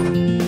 Bye.